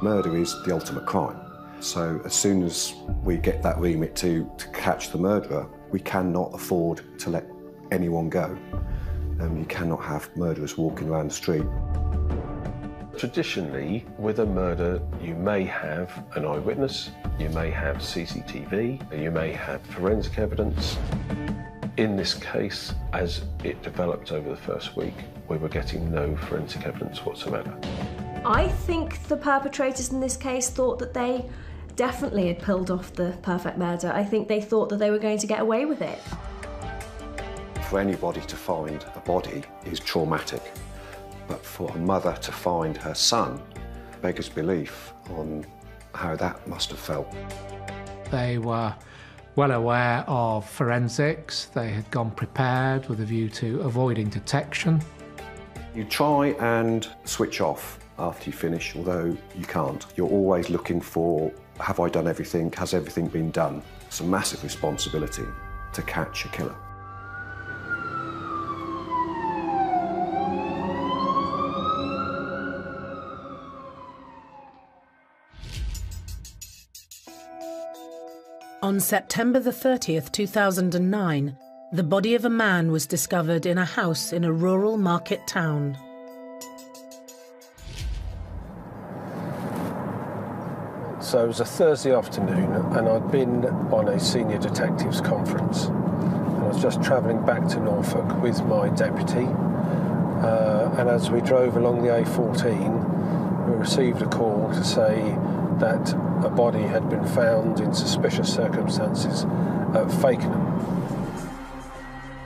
Murder is the ultimate crime. So as soon as we get that remit to, to catch the murderer, we cannot afford to let anyone go. Um, you cannot have murderers walking around the street. Traditionally, with a murder, you may have an eyewitness, you may have CCTV, you may have forensic evidence. In this case, as it developed over the first week, we were getting no forensic evidence whatsoever. I think the perpetrators in this case thought that they definitely had pulled off the perfect murder. I think they thought that they were going to get away with it. For anybody to find a body is traumatic, but for a mother to find her son beggars belief on how that must have felt. They were well aware of forensics. They had gone prepared with a view to avoiding detection. You try and switch off after you finish, although you can't. You're always looking for, have I done everything? Has everything been done? It's a massive responsibility to catch a killer. On September the 30th, 2009, the body of a man was discovered in a house in a rural market town. So it was a Thursday afternoon, and I'd been on a senior detectives conference. And I was just travelling back to Norfolk with my deputy. Uh, and as we drove along the A14, we received a call to say that a body had been found in suspicious circumstances at Fakenham.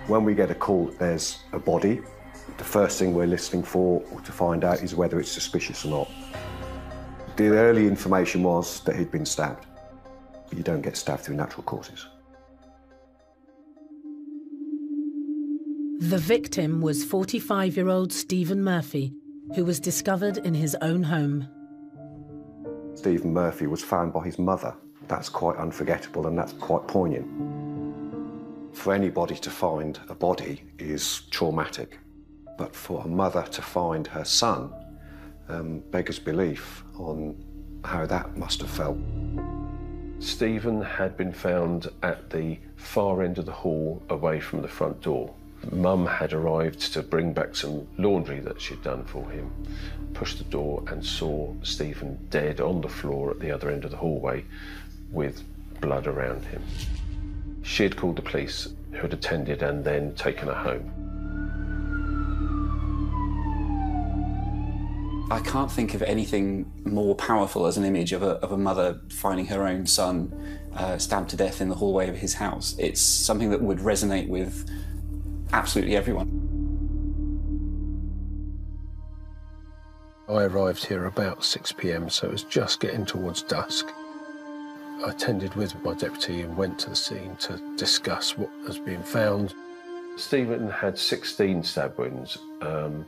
When we get a call there's a body, the first thing we're listening for to find out is whether it's suspicious or not. The early information was that he'd been stabbed. You don't get stabbed through natural causes. The victim was 45 year old Stephen Murphy, who was discovered in his own home. Stephen Murphy was found by his mother. That's quite unforgettable and that's quite poignant. For anybody to find a body is traumatic, but for a mother to find her son um, beggars belief on how that must have felt. Stephen had been found at the far end of the hall away from the front door. Mum had arrived to bring back some laundry that she'd done for him, pushed the door and saw Stephen dead on the floor at the other end of the hallway with blood around him. She had called the police, who had attended and then taken her home. I can't think of anything more powerful as an image of a, of a mother finding her own son uh, stabbed to death in the hallway of his house. It's something that would resonate with absolutely everyone. I arrived here about 6 pm, so it was just getting towards dusk. I attended with my deputy and went to the scene to discuss what has been found. Stephen had 16 stab wounds. Um,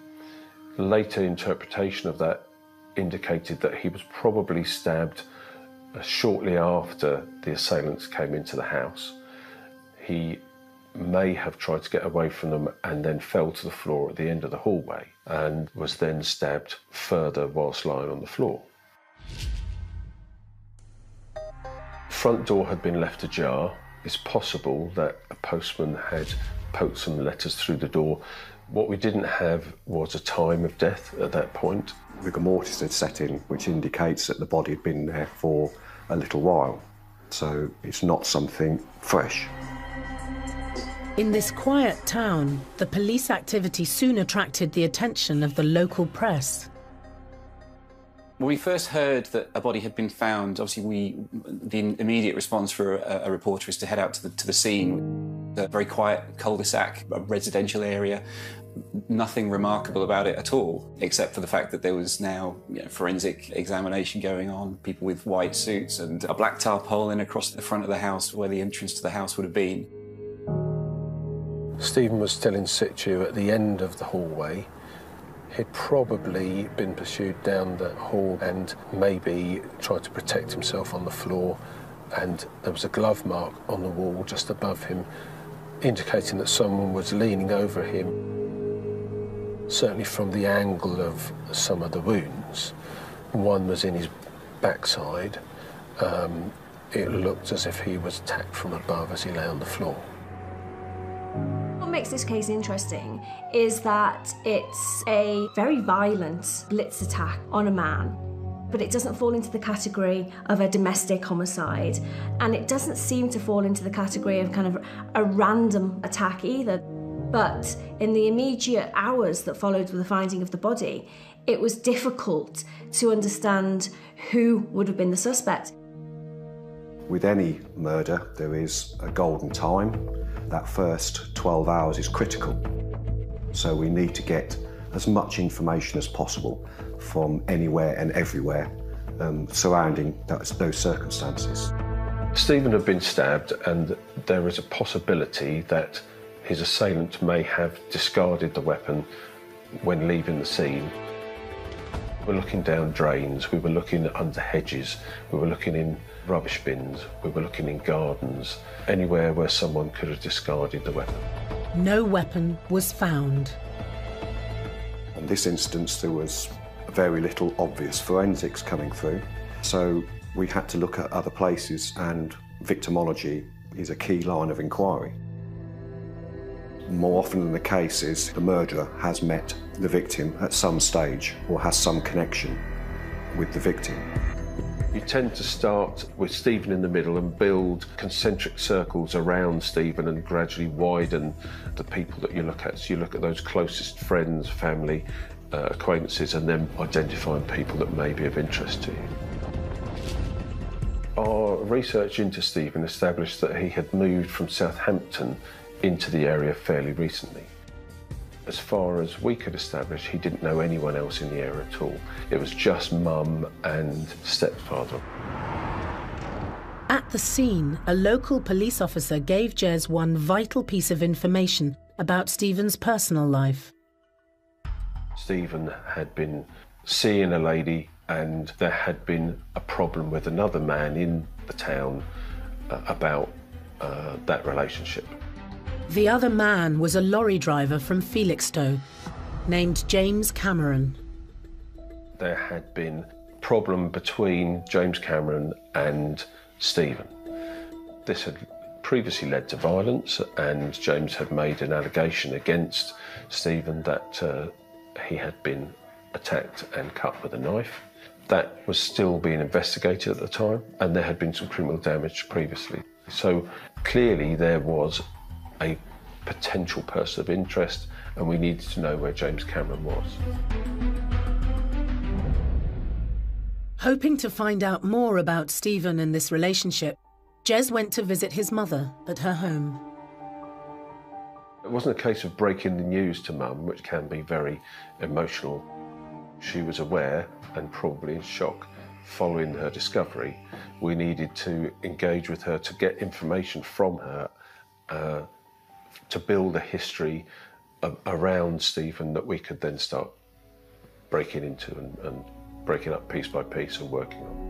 later interpretation of that indicated that he was probably stabbed uh, shortly after the assailants came into the house. He may have tried to get away from them and then fell to the floor at the end of the hallway and was then stabbed further whilst lying on the floor. Front door had been left ajar. It's possible that a postman had poked some letters through the door what we didn't have was a time of death at that point. Rigor mortis had set in, which indicates that the body had been there for a little while. So it's not something fresh. In this quiet town, the police activity soon attracted the attention of the local press. When we first heard that a body had been found, obviously we, the immediate response for a, a reporter is to head out to the, to the scene. A very quiet cul-de-sac, a residential area. Nothing remarkable about it at all, except for the fact that there was now you know, forensic examination going on, people with white suits and a black tarpaulin across the front of the house where the entrance to the house would have been. Stephen was still in situ at the end of the hallway he'd probably been pursued down the hall and maybe tried to protect himself on the floor. And there was a glove mark on the wall just above him, indicating that someone was leaning over him. Certainly from the angle of some of the wounds. One was in his backside, um, it looked as if he was attacked from above as he lay on the floor. What makes this case interesting is that it's a very violent blitz attack on a man but it doesn't fall into the category of a domestic homicide, and it doesn't seem to fall into the category of kind of a random attack either. But in the immediate hours that followed the finding of the body, it was difficult to understand who would have been the suspect. With any murder, there is a golden time. That first 12 hours is critical. So we need to get as much information as possible from anywhere and everywhere um, surrounding that, those circumstances. Stephen had been stabbed, and there is a possibility that his assailant may have discarded the weapon when leaving the scene. We were looking down drains, we were looking under hedges, we were looking in rubbish bins, we were looking in gardens, anywhere where someone could have discarded the weapon. No weapon was found. In this instance, there was very little obvious forensics coming through. So we had to look at other places, and victimology is a key line of inquiry. More often than the case is the murderer has met the victim at some stage or has some connection with the victim. You tend to start with Stephen in the middle and build concentric circles around Stephen and gradually widen the people that you look at. So you look at those closest friends, family, uh, acquaintances and then identifying people that may be of interest to you. Our research into Stephen established that he had moved from Southampton into the area fairly recently. As far as we could establish, he didn't know anyone else in the area at all. It was just mum and stepfather. At the scene, a local police officer gave Jez one vital piece of information about Stephen's personal life. Stephen had been seeing a lady and there had been a problem with another man in the town uh, about uh, that relationship. The other man was a lorry driver from Felixstowe named James Cameron. There had been problem between James Cameron and Stephen. This had previously led to violence, and James had made an allegation against Stephen that uh, he had been attacked and cut with a knife. That was still being investigated at the time, and there had been some criminal damage previously. So clearly, there was a potential person of interest, and we needed to know where James Cameron was. Hoping to find out more about Stephen and this relationship, Jez went to visit his mother at her home. It wasn't a case of breaking the news to mum, which can be very emotional. She was aware and probably in shock following her discovery. We needed to engage with her to get information from her uh, to build a history around Stephen that we could then start breaking into and, and breaking up piece by piece and working on.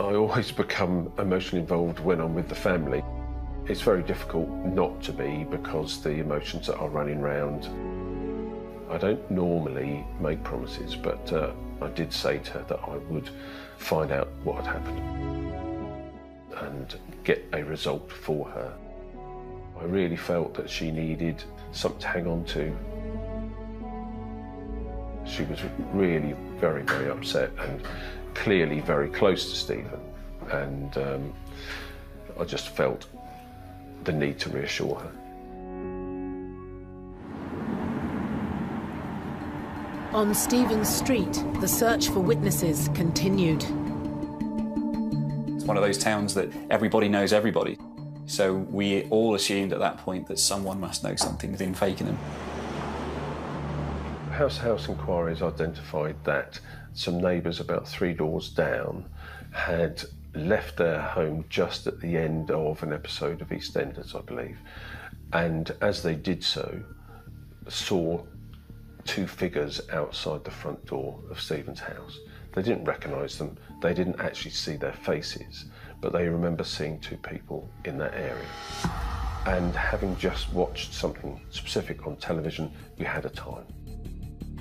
I always become emotionally involved when I'm with the family. It's very difficult not to be because the emotions that are running round. I don't normally make promises, but uh, I did say to her that I would find out what had happened and get a result for her. I really felt that she needed something to hang on to. She was really very, very upset and clearly very close to Stephen. And um, I just felt the need to reassure her. On Stephen's Street, the search for witnesses continued. It's one of those towns that everybody knows everybody. So we all assumed at that point that someone must know something within Fakenham. House to house inquiries identified that some neighbours about three doors down had left their home just at the end of an episode of EastEnders, I believe. And as they did so, saw two figures outside the front door of Stephen's house. They didn't recognise them, they didn't actually see their faces, but they remember seeing two people in that area. And having just watched something specific on television, we had a time.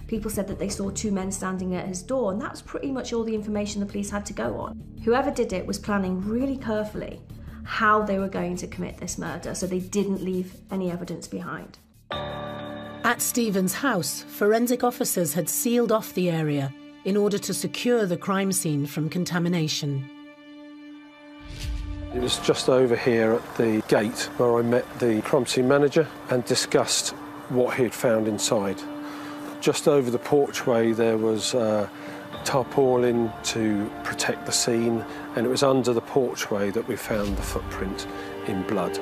People said that they saw two men standing at his door, and that was pretty much all the information the police had to go on. Whoever did it was planning really carefully how they were going to commit this murder, so they didn't leave any evidence behind. At Stephen's house, forensic officers had sealed off the area in order to secure the crime scene from contamination. It was just over here at the gate where I met the crime scene manager and discussed what he had found inside. Just over the porchway there was uh, tarpaulin to protect the scene and it was under the porchway that we found the footprint in blood.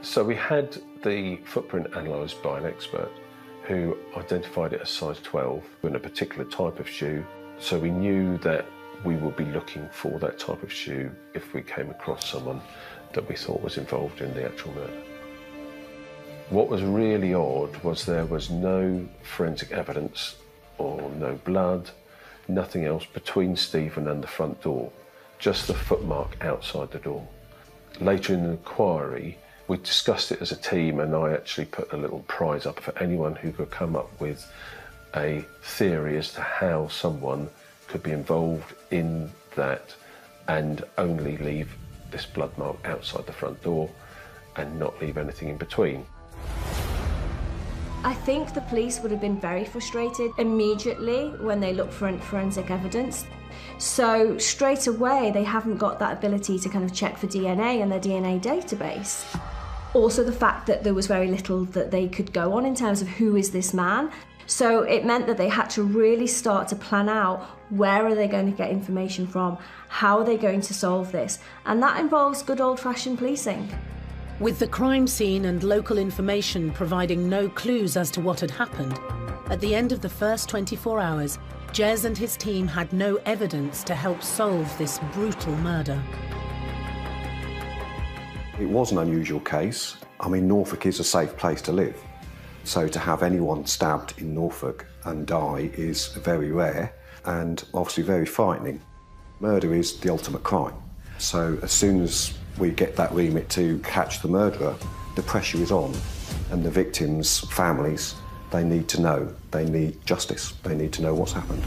So we had the footprint analysed by an expert who identified it as size 12 in a particular type of shoe. So we knew that we would be looking for that type of shoe if we came across someone that we thought was involved in the actual murder. What was really odd was there was no forensic evidence or no blood, nothing else between Stephen and the front door, just the footmark outside the door. Later in the inquiry, we discussed it as a team, and I actually put a little prize up for anyone who could come up with a theory as to how someone could be involved in that and only leave this blood mark outside the front door and not leave anything in between. I think the police would have been very frustrated immediately when they looked for forensic evidence. So straight away, they haven't got that ability to kind of check for DNA in their DNA database. Also, the fact that there was very little that they could go on in terms of who is this man. So it meant that they had to really start to plan out where are they going to get information from, how are they going to solve this, and that involves good old fashioned policing. With the crime scene and local information providing no clues as to what had happened, at the end of the first 24 hours, Jez and his team had no evidence to help solve this brutal murder. It was an unusual case. I mean, Norfolk is a safe place to live. So to have anyone stabbed in Norfolk and die is very rare and obviously very frightening. Murder is the ultimate crime. So as soon as we get that remit to catch the murderer, the pressure is on. And the victims' families, they need to know. They need justice. They need to know what's happened.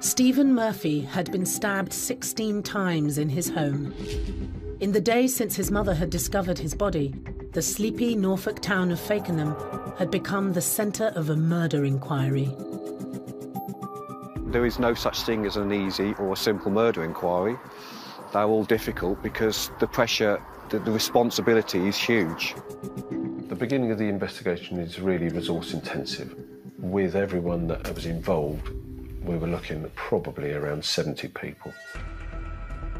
Stephen Murphy had been stabbed 16 times in his home. In the days since his mother had discovered his body, the sleepy Norfolk town of Fakenham had become the centre of a murder inquiry. There is no such thing as an easy or a simple murder inquiry. They're all difficult because the pressure, the, the responsibility is huge. The beginning of the investigation is really resource intensive. With everyone that was involved, we were looking at probably around 70 people.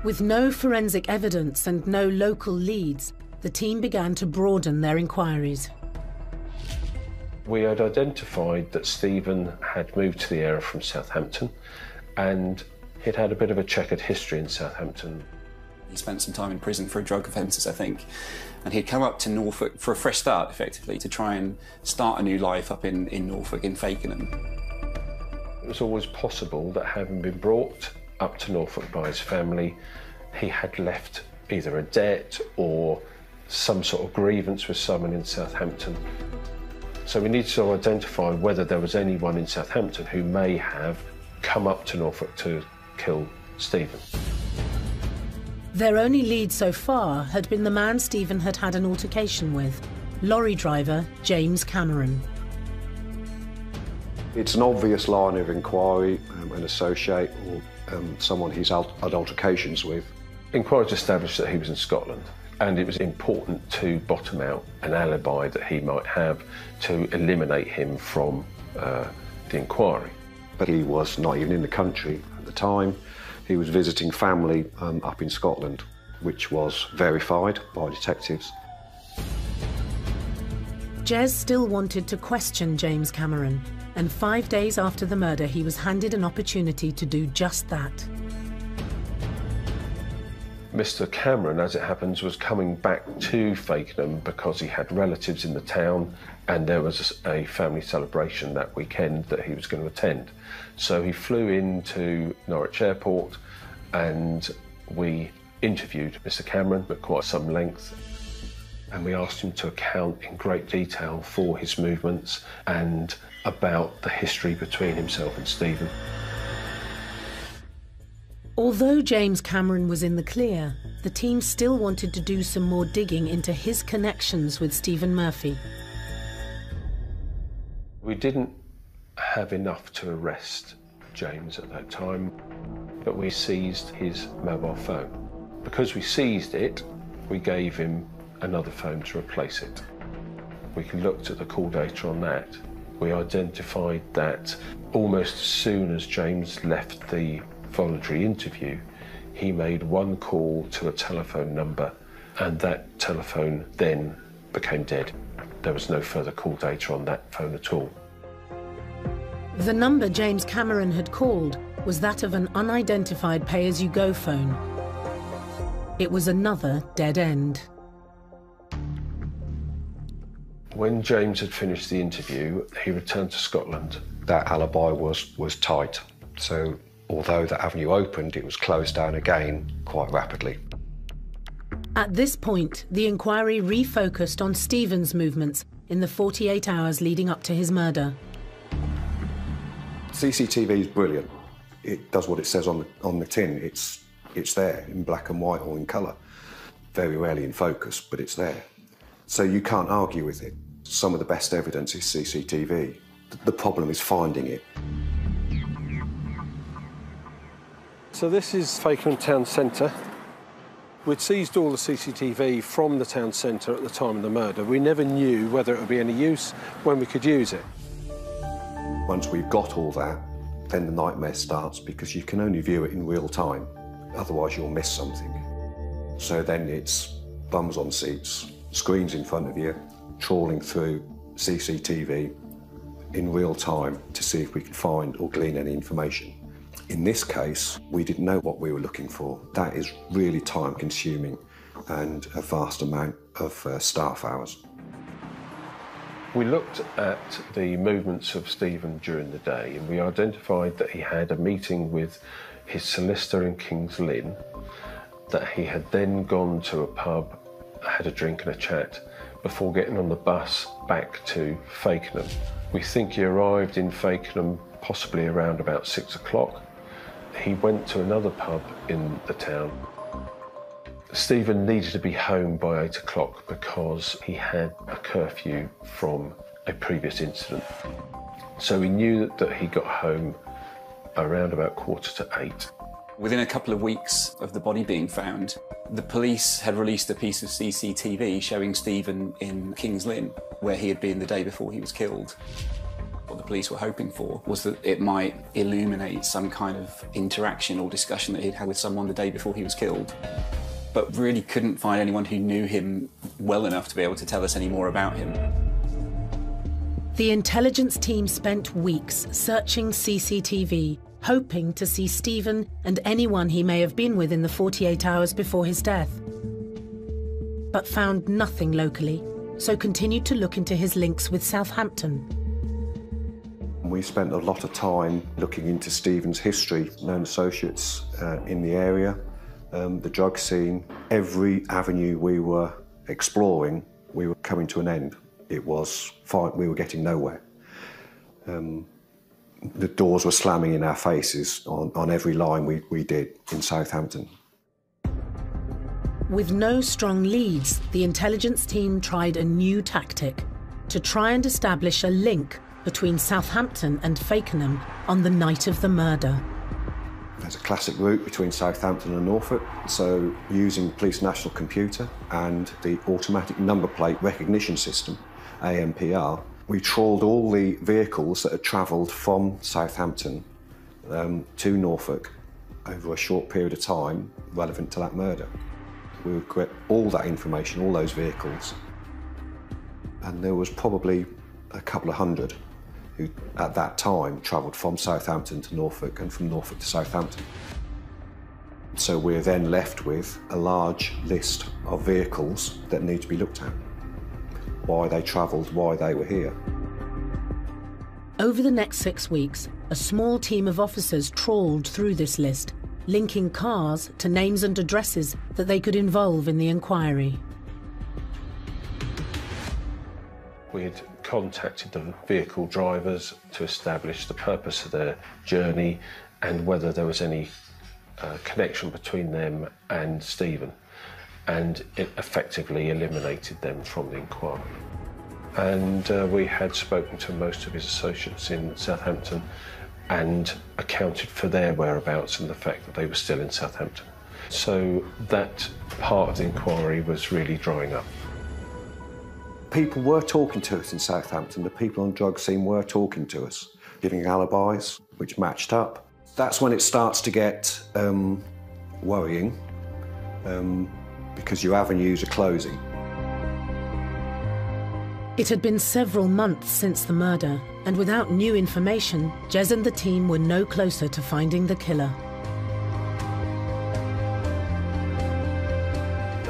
With no forensic evidence and no local leads, the team began to broaden their inquiries. We had identified that Stephen had moved to the area from Southampton and he'd had a bit of a checkered history in Southampton. He spent some time in prison for drug offences, I think, and he'd come up to Norfolk for a fresh start, effectively, to try and start a new life up in, in Norfolk, in Fakenham. It was always possible that having been brought up to Norfolk by his family, he had left either a debt or some sort of grievance with someone in Southampton. So we needed to identify whether there was anyone in Southampton who may have come up to Norfolk to kill Stephen. Their only lead so far had been the man Stephen had had an altercation with, lorry driver James Cameron. It's an obvious line of inquiry, um, an associate or um, someone he's had altercations with. Inquiries established that he was in Scotland and it was important to bottom out an alibi that he might have to eliminate him from uh, the inquiry. But he was not even in the country at the time. He was visiting family um, up in Scotland, which was verified by detectives. Jez still wanted to question James Cameron, and five days after the murder, he was handed an opportunity to do just that. Mr. Cameron, as it happens, was coming back to Fakenham because he had relatives in the town and there was a family celebration that weekend that he was going to attend. So he flew into Norwich Airport and we interviewed Mr. Cameron at quite some length and we asked him to account in great detail for his movements and about the history between himself and Stephen. Although James Cameron was in the clear, the team still wanted to do some more digging into his connections with Stephen Murphy. We didn't have enough to arrest James at that time, but we seized his mobile phone. Because we seized it, we gave him another phone to replace it. We looked at the call data on that. We identified that almost as soon as James left the voluntary interview, he made one call to a telephone number, and that telephone then became dead. There was no further call data on that phone at all. The number James Cameron had called was that of an unidentified pay as you go phone. It was another dead end. When James had finished the interview, he returned to Scotland. That alibi was, was tight. So, although the avenue opened, it was closed down again quite rapidly. At this point, the inquiry refocused on Stephen's movements in the 48 hours leading up to his murder. CCTV is brilliant. It does what it says on the, on the tin. It's, it's there in black and white or in colour. Very rarely in focus, but it's there. So you can't argue with it. Some of the best evidence is CCTV. The problem is finding it. So this is Fakenham Town Centre. We'd seized all the CCTV from the town centre at the time of the murder. We never knew whether it would be any use, when we could use it. Once we've got all that, then the nightmare starts because you can only view it in real time. Otherwise, you'll miss something. So then it's bums on seats, screens in front of you, trawling through CCTV in real time to see if we could find or glean any information. In this case, we didn't know what we were looking for. That is really time consuming and a vast amount of uh, staff hours. We looked at the movements of Stephen during the day and we identified that he had a meeting with his solicitor in King's Lynn, that he had then gone to a pub had a drink and a chat before getting on the bus back to Fakenham. We think he arrived in Fakenham possibly around about six o'clock. He went to another pub in the town. Stephen needed to be home by eight o'clock because he had a curfew from a previous incident. So we knew that he got home around about quarter to eight. Within a couple of weeks of the body being found, the police had released a piece of CCTV showing Stephen in King's Lynn, where he had been the day before he was killed. What the police were hoping for was that it might illuminate some kind of interaction or discussion that he'd had with someone the day before he was killed. But really couldn't find anyone who knew him well enough to be able to tell us any more about him. The intelligence team spent weeks searching CCTV hoping to see Stephen and anyone he may have been with in the 48 hours before his death. But found nothing locally, so continued to look into his links with Southampton. We spent a lot of time looking into Stephen's history, known associates uh, in the area, um, the drug scene. Every avenue we were exploring, we were coming to an end. It was fine, we were getting nowhere. Um, the doors were slamming in our faces on, on every line we, we did in Southampton. With no strong leads, the intelligence team tried a new tactic to try and establish a link between Southampton and Fakenham on the night of the murder. There's a classic route between Southampton and Norfolk, so using Police National Computer and the automatic number plate recognition system, ANPR, we trawled all the vehicles that had travelled from Southampton um, to Norfolk over a short period of time relevant to that murder. We would get all that information, all those vehicles, and there was probably a couple of hundred who at that time travelled from Southampton to Norfolk and from Norfolk to Southampton. So we're then left with a large list of vehicles that need to be looked at why they travelled, why they were here. Over the next six weeks, a small team of officers trawled through this list, linking cars to names and addresses that they could involve in the inquiry. We had contacted the vehicle drivers to establish the purpose of their journey and whether there was any uh, connection between them and Stephen. And it effectively eliminated them from the inquiry. And uh, we had spoken to most of his associates in Southampton and accounted for their whereabouts and the fact that they were still in Southampton. So that part of the inquiry was really drying up. People were talking to us in Southampton. The people on drug scene were talking to us, giving alibis which matched up. That's when it starts to get um, worrying um, because your avenues are closing. It had been several months since the murder, and without new information, Jez and the team were no closer to finding the killer.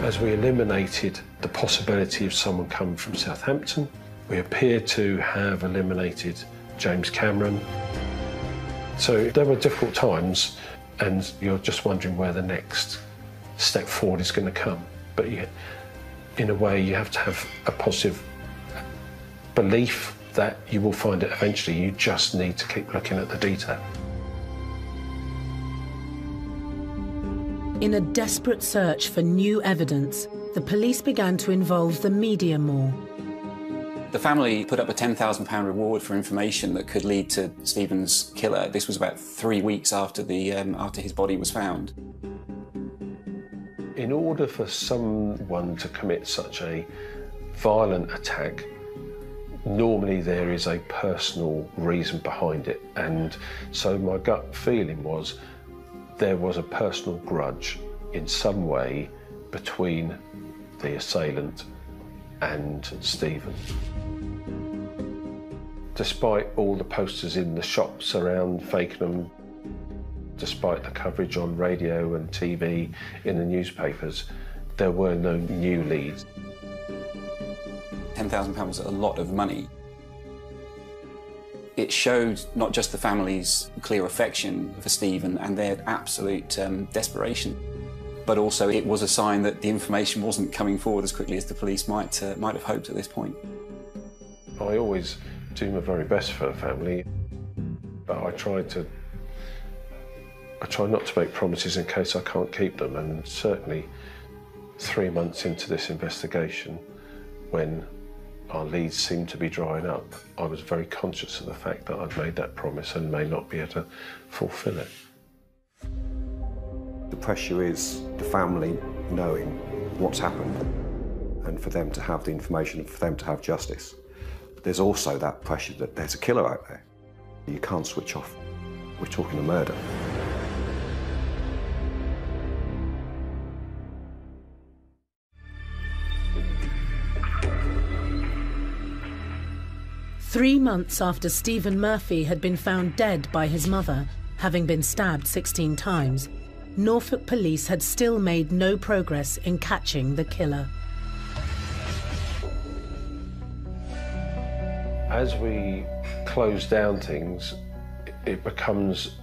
As we eliminated the possibility of someone coming from Southampton, we appeared to have eliminated James Cameron. So there were difficult times, and you're just wondering where the next step forward is going to come. But you, in a way, you have to have a positive belief that you will find it eventually. You just need to keep looking at the detail. In a desperate search for new evidence, the police began to involve the media more. The family put up a £10,000 reward for information that could lead to Stephen's killer. This was about three weeks after, the, um, after his body was found. In order for someone to commit such a violent attack, normally there is a personal reason behind it. And so my gut feeling was there was a personal grudge in some way between the assailant and Stephen. Despite all the posters in the shops around Fakenham, despite the coverage on radio and TV in the newspapers, there were no new leads. £10,000 was a lot of money. It showed not just the family's clear affection for Stephen and their absolute um, desperation, but also it was a sign that the information wasn't coming forward as quickly as the police might, uh, might have hoped at this point. I always do my very best for the family, but I tried to I try not to make promises in case I can't keep them, and certainly three months into this investigation, when our leads seemed to be drying up, I was very conscious of the fact that I'd made that promise and may not be able to fulfil it. The pressure is the family knowing what's happened and for them to have the information and for them to have justice. There's also that pressure that there's a killer out there. You can't switch off. We're talking a murder. Three months after Stephen Murphy had been found dead by his mother, having been stabbed 16 times, Norfolk police had still made no progress in catching the killer. As we close down things, it becomes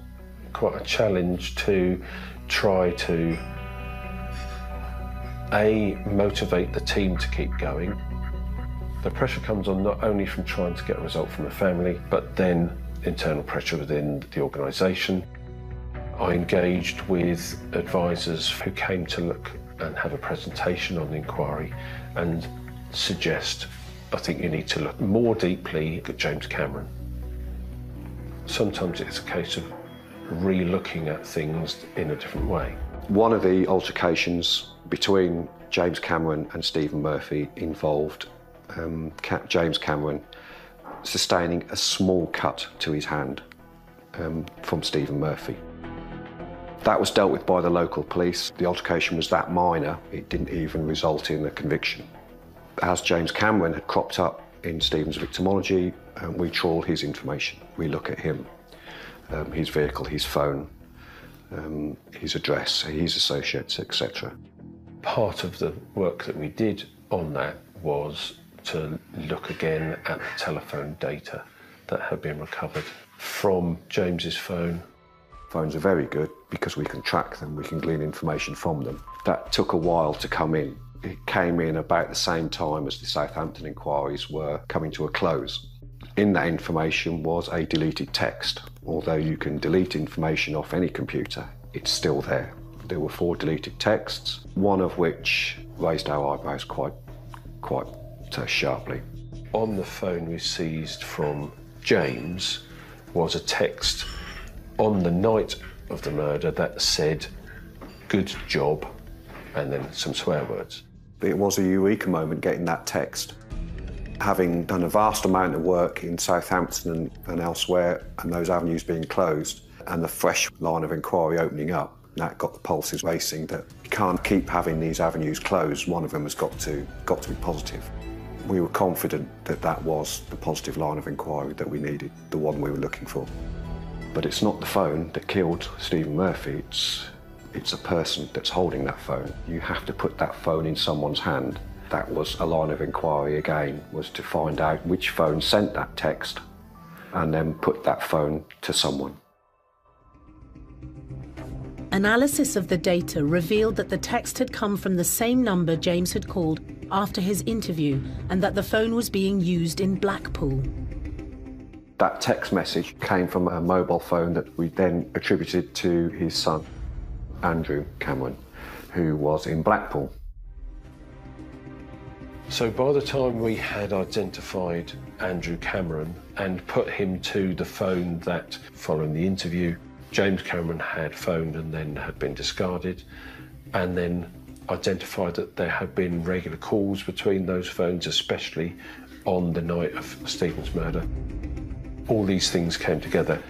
quite a challenge to try to A, motivate the team to keep going, the pressure comes on not only from trying to get a result from the family, but then internal pressure within the organisation. I engaged with advisors who came to look and have a presentation on the inquiry and suggest I think you need to look more deeply at James Cameron. Sometimes it's a case of re-looking at things in a different way. One of the altercations between James Cameron and Stephen Murphy involved um, James Cameron sustaining a small cut to his hand um, from Stephen Murphy. That was dealt with by the local police. The altercation was that minor, it didn't even result in a conviction. As James Cameron had cropped up in Stephen's victimology, um, we trawl his information. We look at him, um, his vehicle, his phone, um, his address, his associates, etc. Part of the work that we did on that was to look again at the telephone data that had been recovered from James's phone. Phones are very good because we can track them, we can glean information from them. That took a while to come in. It came in about the same time as the Southampton inquiries were coming to a close. In that information was a deleted text. Although you can delete information off any computer, it's still there. There were four deleted texts, one of which raised our eyebrows quite, quite uh, sharply. On the phone we seized from James was a text on the night of the murder that said, good job, and then some swear words. It was a eureka moment getting that text. Having done a vast amount of work in Southampton and, and elsewhere, and those avenues being closed, and the fresh line of inquiry opening up, that got the pulses racing that you can't keep having these avenues closed. One of them has got to, got to be positive. We were confident that that was the positive line of inquiry that we needed, the one we were looking for. But it's not the phone that killed Stephen Murphy, it's, it's a person that's holding that phone. You have to put that phone in someone's hand. That was a line of inquiry again, was to find out which phone sent that text and then put that phone to someone. Analysis of the data revealed that the text had come from the same number James had called after his interview and that the phone was being used in Blackpool. That text message came from a mobile phone that we then attributed to his son, Andrew Cameron, who was in Blackpool. So by the time we had identified Andrew Cameron and put him to the phone that, following the interview, James Cameron had phoned and then had been discarded, and then identified that there had been regular calls between those phones, especially on the night of Stephen's murder. All these things came together.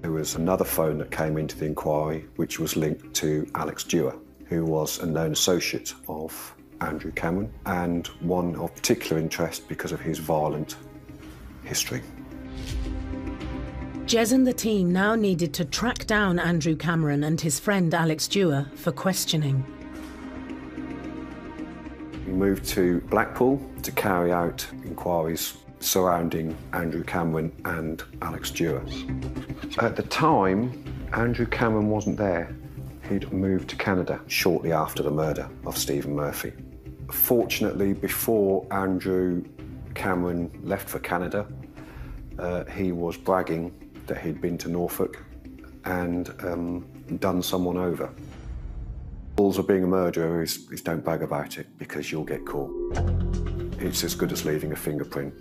There was another phone that came into the inquiry which was linked to Alex Dewar, who was a known associate of Andrew Cameron and one of particular interest because of his violent history. Jez and the team now needed to track down Andrew Cameron and his friend Alex Dewar for questioning. We moved to Blackpool to carry out inquiries surrounding Andrew Cameron and Alex Dewar. At the time, Andrew Cameron wasn't there. He'd moved to Canada shortly after the murder of Stephen Murphy. Fortunately, before Andrew Cameron left for Canada, uh, he was bragging that he'd been to Norfolk and um, done someone over. Rules of being a murderer is, is don't brag about it because you'll get caught. It's as good as leaving a fingerprint.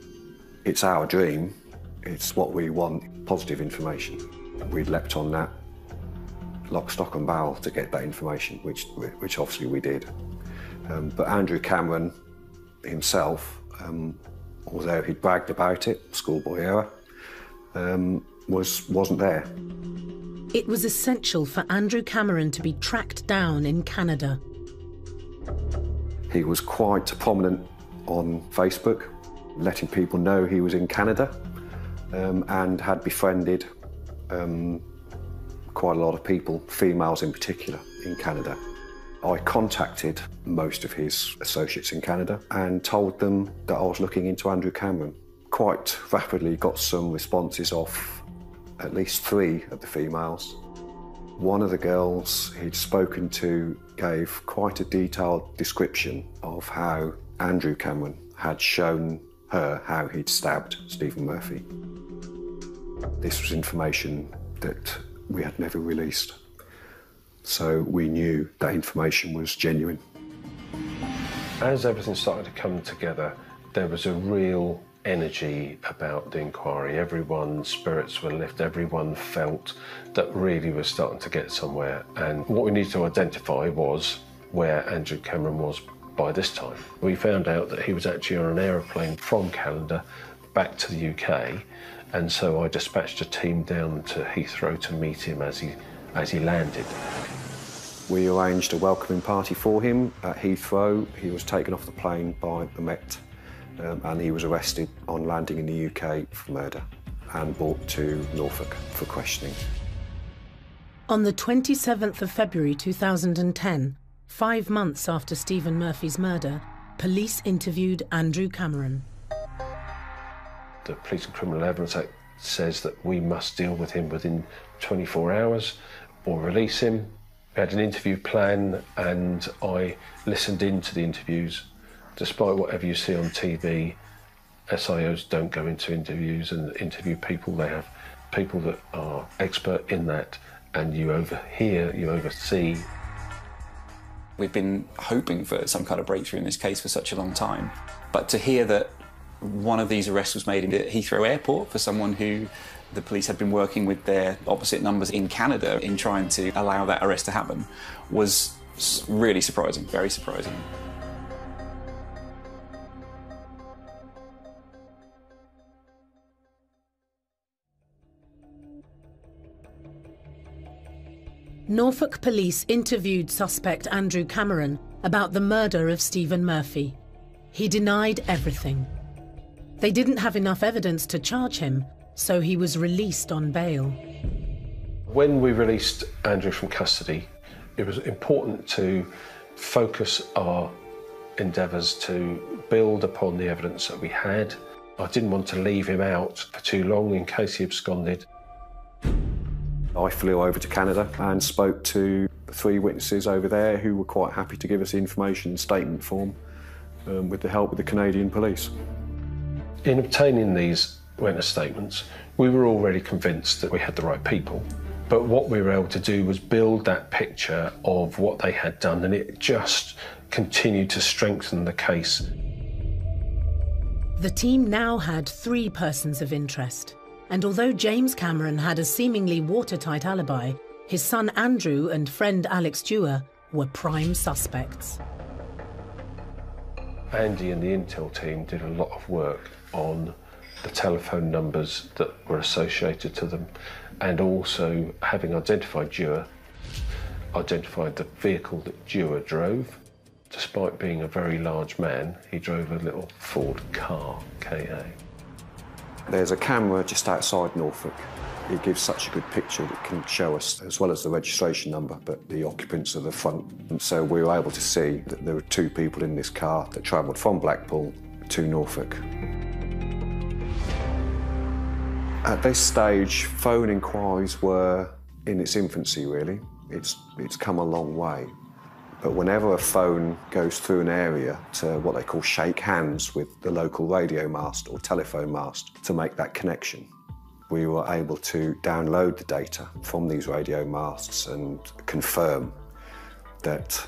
It's our dream. It's what we want, positive information. We leapt on that lock, stock and barrel to get that information, which, which obviously we did. Um, but Andrew Cameron himself, um, although he bragged about it, schoolboy era, um, was, wasn't there. It was essential for Andrew Cameron to be tracked down in Canada. He was quite prominent on Facebook, letting people know he was in Canada um, and had befriended um, quite a lot of people, females in particular, in Canada. I contacted most of his associates in Canada and told them that I was looking into Andrew Cameron. Quite rapidly got some responses off at least three of the females. One of the girls he'd spoken to gave quite a detailed description of how Andrew Cameron had shown her how he'd stabbed Stephen Murphy. This was information that we had never released. So we knew that information was genuine. As everything started to come together, there was a real energy about the inquiry. Everyone's spirits were lifted, everyone felt that really was starting to get somewhere. And what we needed to identify was where Andrew Cameron was by this time. We found out that he was actually on an aeroplane from Canada back to the UK. And so I dispatched a team down to Heathrow to meet him as he, as he landed. We arranged a welcoming party for him at Heathrow. He was taken off the plane by the Met um, and he was arrested on landing in the UK for murder and brought to Norfolk for questioning. On the 27th of February 2010, five months after Stephen Murphy's murder, police interviewed Andrew Cameron. The Police and Criminal Evidence Act says that we must deal with him within 24 hours or release him. We had an interview plan and I listened in to the interviews. Despite whatever you see on TV, SIOs don't go into interviews and interview people. They have people that are expert in that and you overhear, you oversee. We've been hoping for some kind of breakthrough in this case for such a long time. But to hear that one of these arrests was made in Heathrow Airport for someone who the police had been working with their opposite numbers in Canada in trying to allow that arrest to happen was really surprising, very surprising. Norfolk police interviewed suspect Andrew Cameron about the murder of Stephen Murphy. He denied everything. They didn't have enough evidence to charge him, so he was released on bail. When we released Andrew from custody, it was important to focus our endeavours to build upon the evidence that we had. I didn't want to leave him out for too long in case he absconded. I flew over to Canada and spoke to three witnesses over there who were quite happy to give us the information statement form um, with the help of the Canadian police. In obtaining these witness statements, we were already convinced that we had the right people. But what we were able to do was build that picture of what they had done, and it just continued to strengthen the case. The team now had three persons of interest and although James Cameron had a seemingly watertight alibi, his son Andrew and friend Alex Dewar were prime suspects. Andy and the Intel team did a lot of work on the telephone numbers that were associated to them and also having identified Dewar, identified the vehicle that Dewar drove. Despite being a very large man, he drove a little Ford car, KA. There's a camera just outside Norfolk. It gives such a good picture that it can show us, as well as the registration number, but the occupants of the front. And so we were able to see that there were two people in this car that travelled from Blackpool to Norfolk. At this stage, phone inquiries were in its infancy, really. It's, it's come a long way. But whenever a phone goes through an area to what they call shake hands with the local radio mast or telephone mast to make that connection, we were able to download the data from these radio masts and confirm that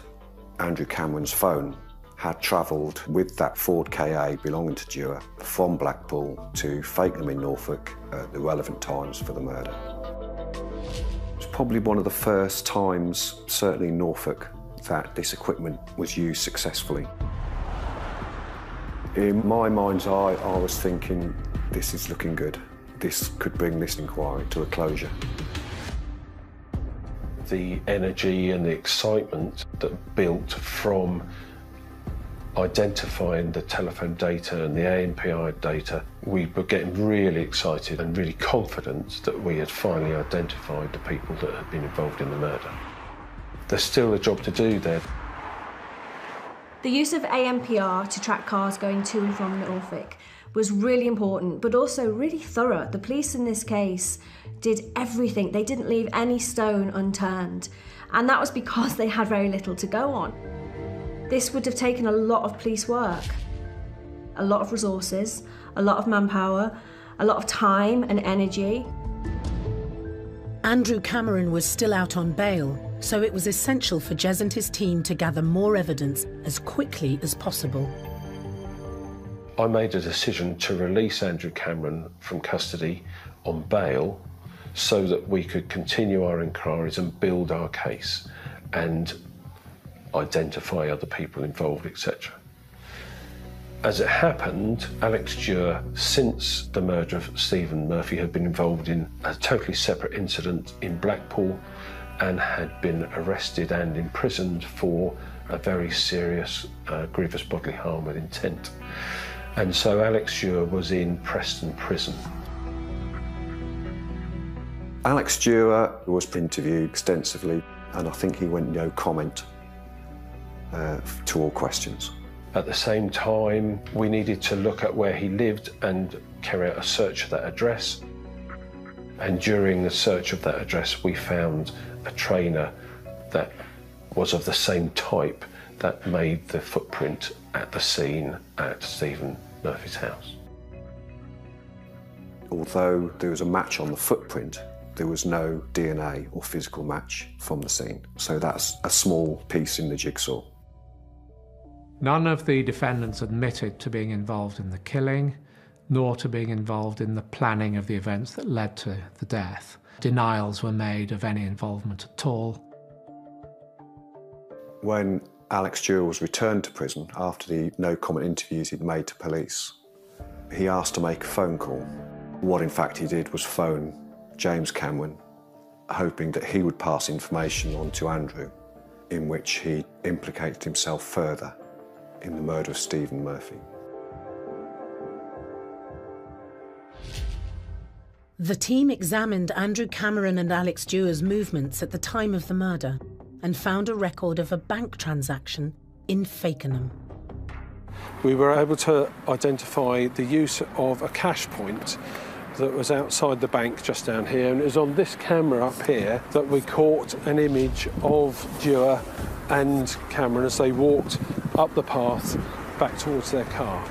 Andrew Cameron's phone had travelled with that Ford KA belonging to Dewar from Blackpool to Fakenham in Norfolk at the relevant times for the murder. It was probably one of the first times, certainly in Norfolk, that this equipment was used successfully. In my mind's eye, I was thinking, this is looking good. This could bring this inquiry to a closure. The energy and the excitement that built from identifying the telephone data and the ANPR data, we were getting really excited and really confident that we had finally identified the people that had been involved in the murder there's still a job to do there. The use of ANPR to track cars going to and from Norfolk was really important, but also really thorough. The police in this case did everything, they didn't leave any stone unturned. And that was because they had very little to go on. This would have taken a lot of police work, a lot of resources, a lot of manpower, a lot of time and energy. Andrew Cameron was still out on bail, so it was essential for Jez and his team to gather more evidence as quickly as possible. I made a decision to release Andrew Cameron from custody on bail so that we could continue our inquiries and build our case and identify other people involved, etc. As it happened, Alex Dewar, since the murder of Stephen Murphy, had been involved in a totally separate incident in Blackpool and had been arrested and imprisoned for a very serious uh, grievous bodily harm with intent. And so Alex Dewar was in Preston prison. Alex Dewar was interviewed extensively, and I think he went no comment uh, to all questions. At the same time, we needed to look at where he lived and carry out a search of that address. And during the search of that address, we found a trainer that was of the same type that made the footprint at the scene at Stephen Murphy's house. Although there was a match on the footprint, there was no DNA or physical match from the scene. So that's a small piece in the jigsaw. None of the defendants admitted to being involved in the killing, nor to being involved in the planning of the events that led to the death. Denials were made of any involvement at all. When Alex Dewar was returned to prison after the no comment interviews he'd made to police, he asked to make a phone call. What in fact he did was phone James Cameron, hoping that he would pass information on to Andrew, in which he implicated himself further in the murder of Stephen Murphy. The team examined Andrew Cameron and Alex Dewar's movements at the time of the murder and found a record of a bank transaction in Fakenham. We were able to identify the use of a cash point that was outside the bank just down here, and it was on this camera up here that we caught an image of Dewar and Cameron as they walked up the path back towards their car.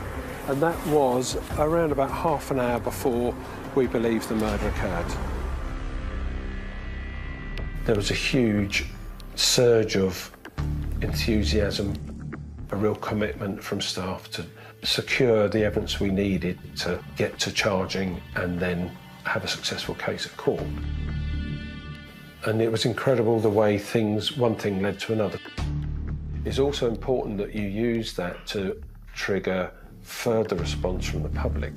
And that was around about half an hour before we believe the murder occurred. There was a huge surge of enthusiasm, a real commitment from staff to secure the evidence we needed to get to charging and then have a successful case at court. And it was incredible the way things, one thing led to another. It's also important that you use that to trigger further response from the public.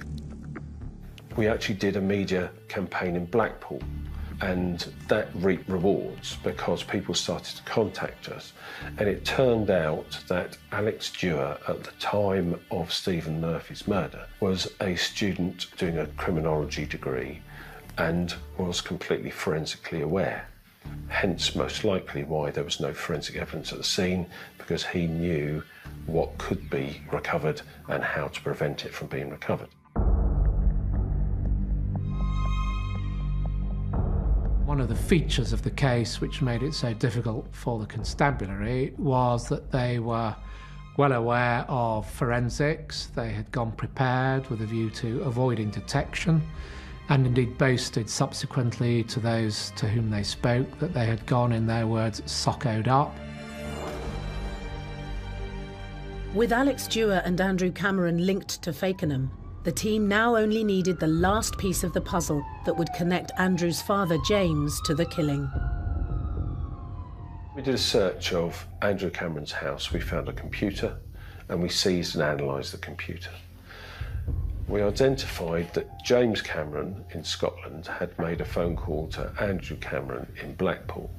We actually did a media campaign in Blackpool and that reaped rewards because people started to contact us. And it turned out that Alex Dewar, at the time of Stephen Murphy's murder, was a student doing a criminology degree and was completely forensically aware. Hence, most likely, why there was no forensic evidence at the scene because he knew what could be recovered and how to prevent it from being recovered. One of the features of the case which made it so difficult for the constabulary was that they were well aware of forensics. They had gone prepared with a view to avoiding detection, and indeed boasted subsequently to those to whom they spoke that they had gone, in their words, sockoed up. With Alex Dewar and Andrew Cameron linked to Fakenham, the team now only needed the last piece of the puzzle that would connect Andrew's father, James, to the killing. We did a search of Andrew Cameron's house. We found a computer and we seized and analysed the computer. We identified that James Cameron in Scotland had made a phone call to Andrew Cameron in Blackpool.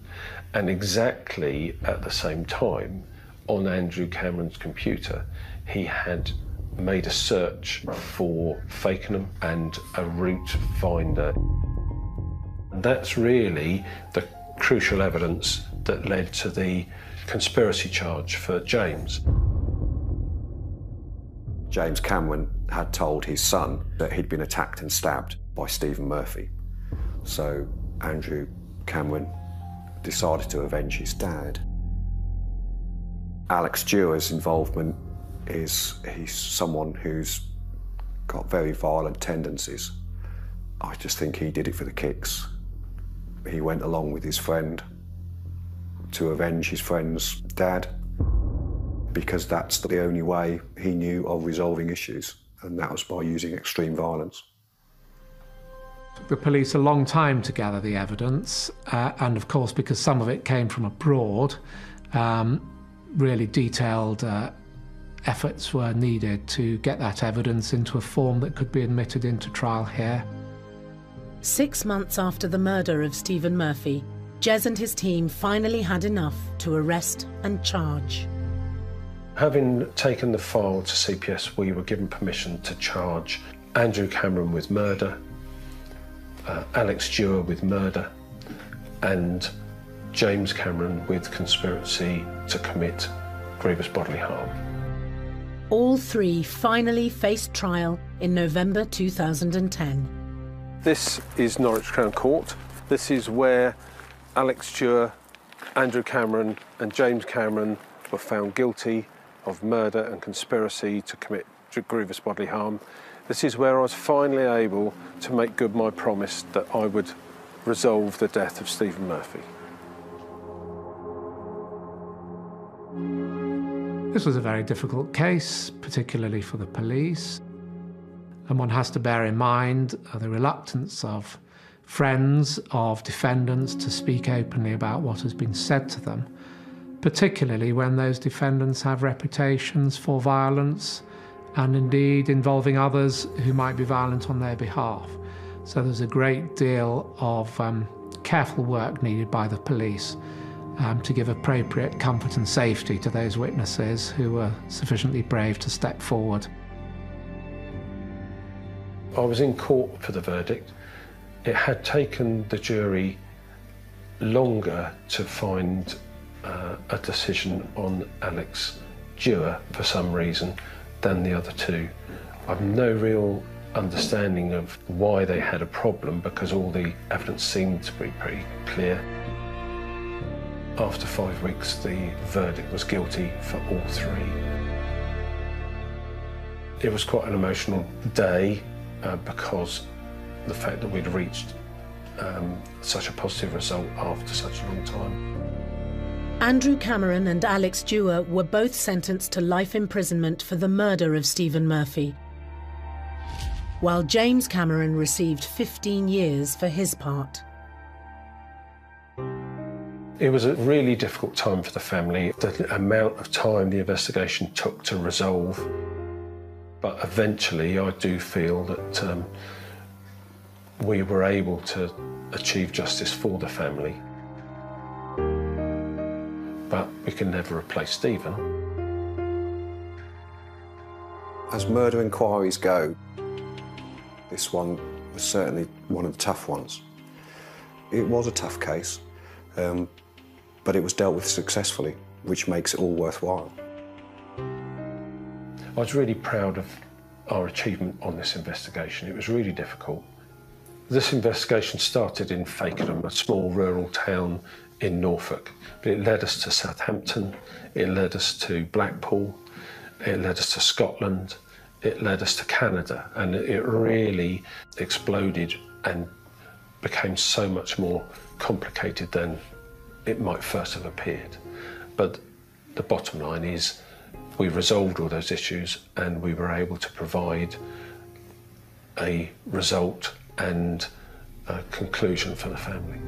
And exactly at the same time, on Andrew Cameron's computer, he had made a search for Fakenham and a route finder. That's really the crucial evidence that led to the conspiracy charge for James. James Cameron had told his son that he'd been attacked and stabbed by Stephen Murphy. So Andrew Cameron decided to avenge his dad. Alex Dewar's involvement is he's someone who's got very violent tendencies. I just think he did it for the kicks. He went along with his friend to avenge his friend's dad because that's the only way he knew of resolving issues, and that was by using extreme violence. Took the police a long time to gather the evidence, uh, and of course, because some of it came from abroad, um, really detailed uh, efforts were needed to get that evidence into a form that could be admitted into trial here. Six months after the murder of Stephen Murphy, Jez and his team finally had enough to arrest and charge. Having taken the file to CPS, we were given permission to charge Andrew Cameron with murder, uh, Alex Dewar with murder, and James Cameron with conspiracy to commit grievous bodily harm. All three finally faced trial in November 2010. This is Norwich Crown Court. This is where Alex Dewar, Andrew Cameron, and James Cameron were found guilty of murder and conspiracy to commit grievous bodily harm. This is where I was finally able to make good my promise that I would resolve the death of Stephen Murphy. This was a very difficult case, particularly for the police. And one has to bear in mind the reluctance of friends of defendants to speak openly about what has been said to them, particularly when those defendants have reputations for violence and indeed involving others who might be violent on their behalf. So there's a great deal of um, careful work needed by the police um, to give appropriate comfort and safety to those witnesses who were sufficiently brave to step forward. I was in court for the verdict. It had taken the jury longer to find uh, a decision on Alex Dewar for some reason than the other two. I've no real understanding of why they had a problem because all the evidence seemed to be pretty clear. After five weeks, the verdict was guilty for all three. It was quite an emotional day uh, because the fact that we'd reached um, such a positive result after such a long time. Andrew Cameron and Alex Dewar were both sentenced to life imprisonment for the murder of Stephen Murphy, while James Cameron received 15 years for his part. It was a really difficult time for the family. The amount of time the investigation took to resolve. But eventually, I do feel that um, we were able to achieve justice for the family. But we can never replace Stephen. As murder inquiries go, this one was certainly one of the tough ones. It was a tough case. Um, but it was dealt with successfully, which makes it all worthwhile. I was really proud of our achievement on this investigation. It was really difficult. This investigation started in Fakenham, a small rural town in Norfolk, but it led us to Southampton, it led us to Blackpool, it led us to Scotland, it led us to Canada, and it really exploded and became so much more complicated than it might first have appeared. But the bottom line is we resolved all those issues and we were able to provide a result and a conclusion for the family.